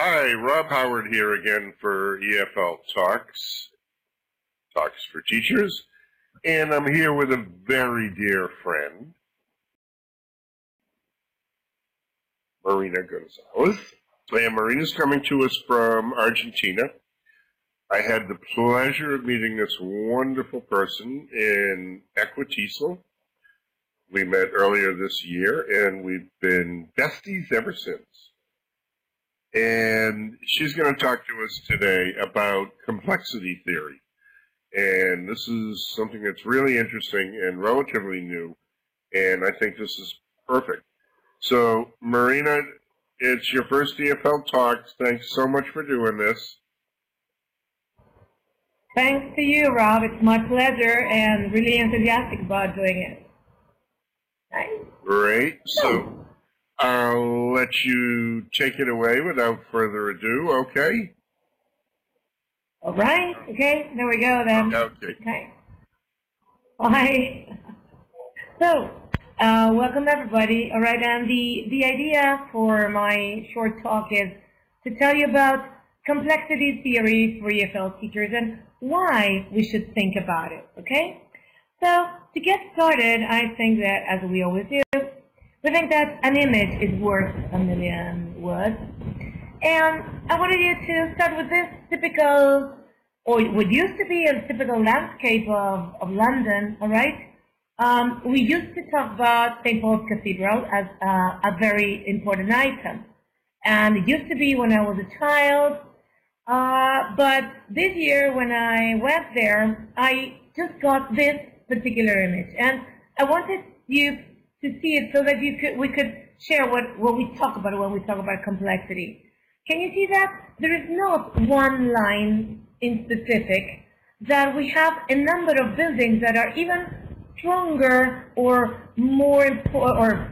Hi, Rob Howard here again for EFL Talks, Talks for Teachers, and I'm here with a very dear friend, Marina Gonzalez. And Marina's coming to us from Argentina. I had the pleasure of meeting this wonderful person in Equitizel. We met earlier this year, and we've been besties ever since. And she's going to talk to us today about complexity theory. And this is something that's really interesting and relatively new. And I think this is perfect. So, Marina, it's your first EFL talk. Thanks so much for doing this. Thanks to you, Rob. It's my pleasure and really enthusiastic about doing it. Thanks. Great. So, I'll let you take it away without further ado, okay? All right. Okay, there we go then. Okay. Okay. Bye. So, uh, welcome everybody. All right, and the, the idea for my short talk is to tell you about complexity theory for EFL teachers and why we should think about it, okay? So, to get started, I think that, as we always do, we think that an image is worth a million words. And I wanted you to start with this typical, or what used to be a typical landscape of, of London, all right? Um, we used to talk about St. Paul's Cathedral as uh, a very important item. And it used to be when I was a child, uh, but this year when I went there, I just got this particular image. And I wanted you to see it so that you could, we could share what, what we talk about when we talk about complexity. Can you see that? There is not one line in specific that we have a number of buildings that are even stronger or more important or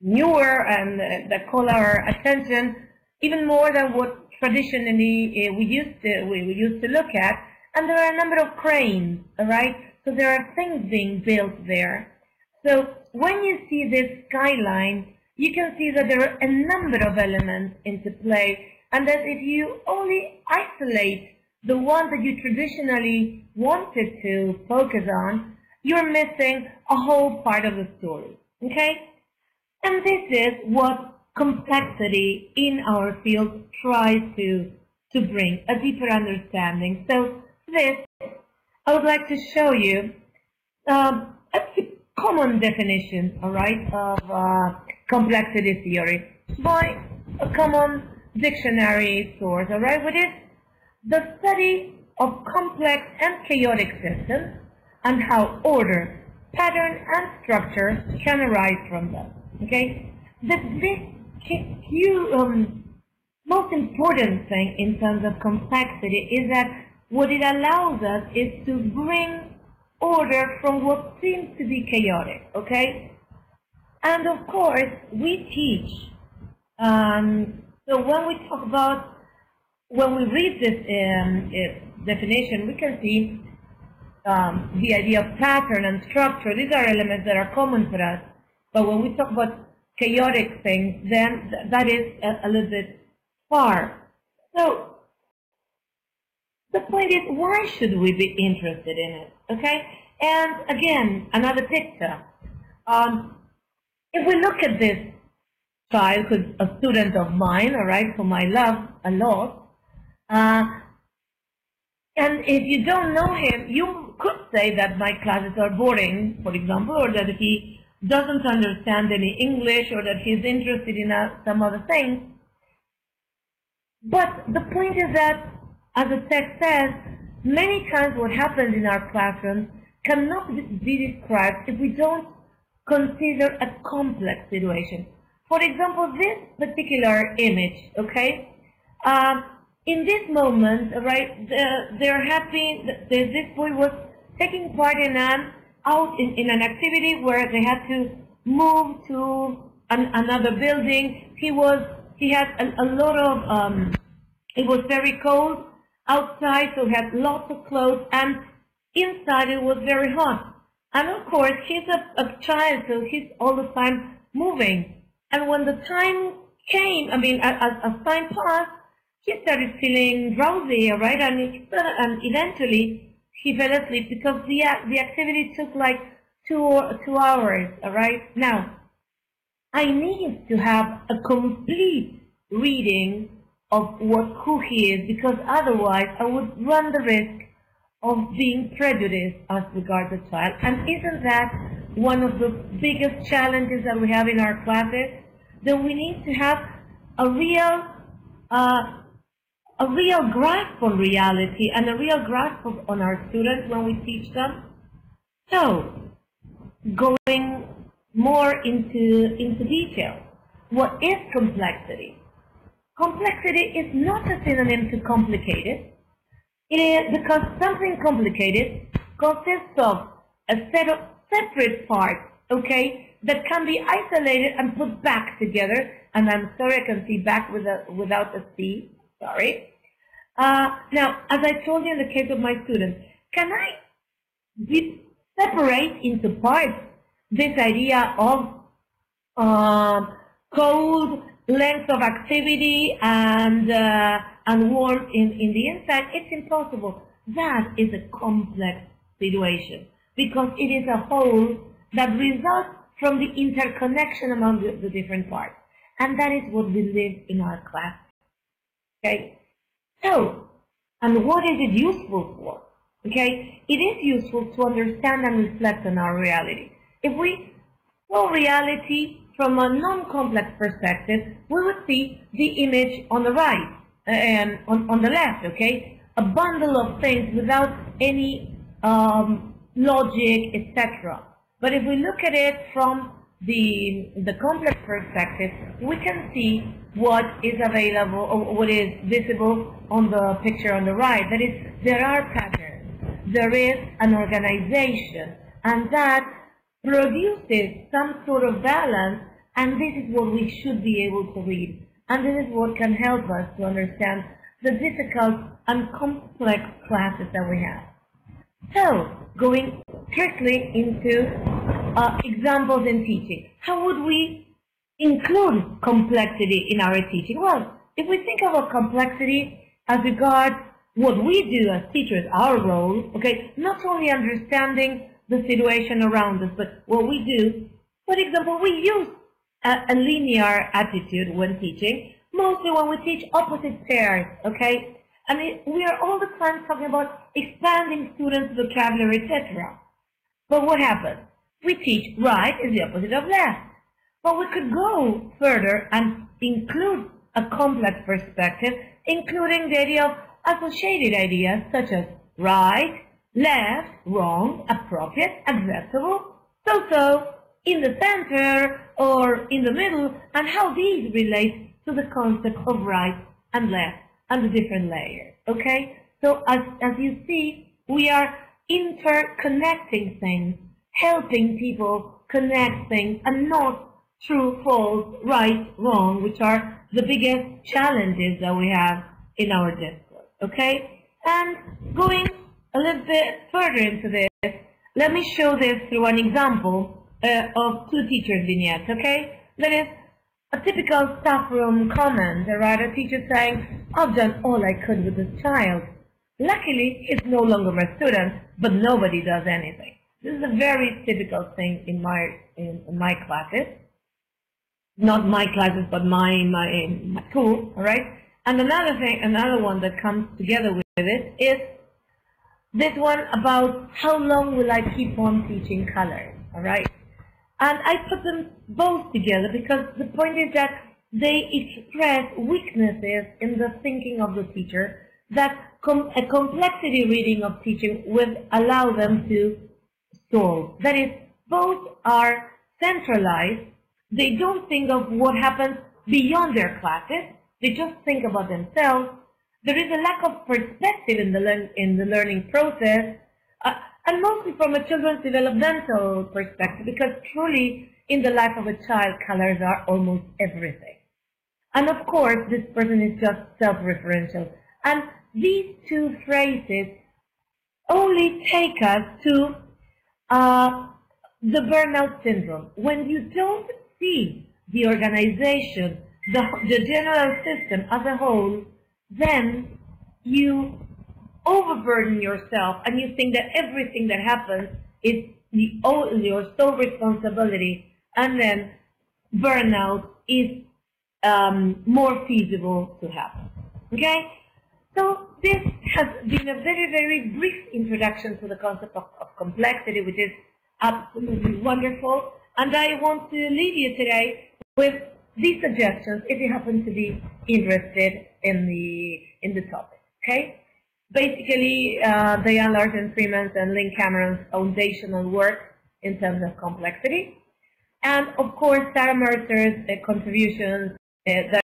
newer and uh, that call our attention even more than what traditionally uh, we used to we, we used to look at and there are a number of cranes all right so there are things being built there so when you see this skyline, you can see that there are a number of elements into play, and that if you only isolate the one that you traditionally wanted to focus on, you're missing a whole part of the story. Okay? And this is what complexity in our field tries to, to bring, a deeper understanding. So this, I would like to show you um, a common definition, all right, of uh, complexity theory by a common dictionary source, all right, which is the study of complex and chaotic systems and how order, pattern, and structure can arise from them. Okay, the few, um, most important thing in terms of complexity is that what it allows us is to bring order from what seems to be chaotic, okay? And of course, we teach. Um, so when we talk about, when we read this um, uh, definition, we can see um, the idea of pattern and structure. These are elements that are common for us. But when we talk about chaotic things, then th that is a, a little bit far. So the point is, why should we be interested in it? Okay? And again, another picture. Um, if we look at this child, who's a student of mine, all right, whom I love a lot, uh, and if you don't know him, you could say that my classes are boring, for example, or that he doesn't understand any English, or that he's interested in uh, some other things. But the point is that, as the text says, Many times what happens in our classrooms cannot be described if we don't consider a complex situation. For example, this particular image, okay? Um, in this moment, right, the, they're happy, the, this boy was taking part in an, out in, in an activity where they had to move to an, another building. He was, he had a, a lot of, um, it was very cold, outside, so he had lots of clothes, and inside it was very hot. And of course, he's a, a child, so he's all the time moving. And when the time came, I mean, as, as time passed, he started feeling drowsy, right? And, he, and eventually he fell asleep because the, the activity took like two, or two hours, all right? Now, I need to have a complete reading of what who he is because otherwise I would run the risk of being prejudiced as regards the child. And isn't that one of the biggest challenges that we have in our classes? That we need to have a real uh, a real grasp on reality and a real grasp of, on our students when we teach them. So, going more into, into detail, what is complexity? Complexity is not a synonym to complicated. It is because something complicated consists of a set of separate parts, okay, that can be isolated and put back together. And I'm sorry I can see back with a, without a C, sorry. Uh, now, as I told you in the case of my students, can I separate into parts this idea of cold length of activity and uh, and warmth in, in the inside, it's impossible. That is a complex situation because it is a whole that results from the interconnection among the, the different parts. And that is what we live in our class. Okay? So, and what is it useful for? Okay? It is useful to understand and reflect on our reality. If we saw reality from a non-complex perspective, we would see the image on the right and um, on, on the left, okay? A bundle of things without any um, logic, etc. But if we look at it from the, the complex perspective, we can see what is available or what is visible on the picture on the right. That is, there are patterns. There is an organization, and that produces some sort of balance, and this is what we should be able to read. And this is what can help us to understand the difficult and complex classes that we have. So, going strictly into uh, examples in teaching. How would we include complexity in our teaching? Well, if we think about complexity as regards what we do as teachers, our role, okay, not only understanding the situation around us, but what we do. For example, we use a, a linear attitude when teaching, mostly when we teach opposite pairs, okay? I mean, we are all the time talking about expanding students' vocabulary, etc. But what happens? We teach right is the opposite of left. But we could go further and include a complex perspective, including the idea of associated ideas such as right, left, wrong, appropriate, acceptable, so-so, in the center, or in the middle, and how these relate to the concept of right and left and the different layers, okay? So as, as you see, we are interconnecting things, helping people connect things, and not true, false, right, wrong, which are the biggest challenges that we have in our discourse, okay? And going a little bit further into this, let me show this through an example uh, of two teachers' vignettes, okay? That is a typical staff room comment, right? A teacher saying, I've done all I could with this child. Luckily, he's no longer my student, but nobody does anything. This is a very typical thing in my in, in my classes. Not my classes, but my my, my school, all right? And another thing, another one that comes together with it is this one about how long will I keep on teaching colors, all right? And I put them both together because the point is that they express weaknesses in the thinking of the teacher that com a complexity reading of teaching will allow them to solve. That is, both are centralized. They don't think of what happens beyond their classes. They just think about themselves there is a lack of perspective in the, in the learning process, uh, and mostly from a children's developmental perspective, because truly in the life of a child, colors are almost everything. And of course, this person is just self-referential. And these two phrases only take us to uh, the burnout syndrome. When you don't see the organization the, the general system as a whole, then you overburden yourself and you think that everything that happens is the, your sole responsibility and then burnout is um, more feasible to happen. Okay? So this has been a very, very brief introduction to the concept of, of complexity, which is absolutely wonderful. And I want to leave you today with these suggestions if you happen to be interested in the in the topic. Okay? Basically, uh, Diane Larsen Freeman's and Lynn Cameron's foundational work in terms of complexity. And of course, Sarah Mercer's uh, contributions uh, that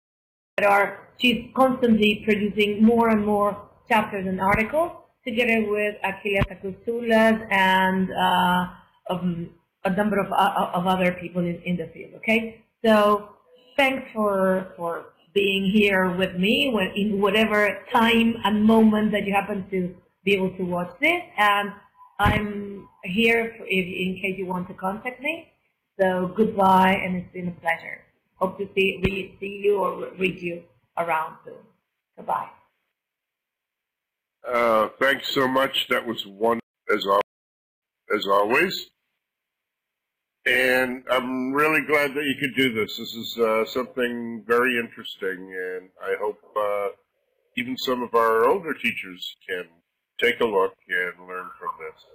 are, she's constantly producing more and more chapters and articles together with Achilleas Kostoulas and uh, um, a number of, uh, of other people in, in the field, okay? So thanks for, for being here with me in whatever time and moment that you happen to be able to watch this. And I'm here if, in case you want to contact me. So goodbye, and it's been a pleasure. Hope to see, read, see you or read you around soon. Goodbye. Uh, thanks so much. That was one as, as always. And I'm really glad that you could do this. This is uh, something very interesting, and I hope uh, even some of our older teachers can take a look and learn from this.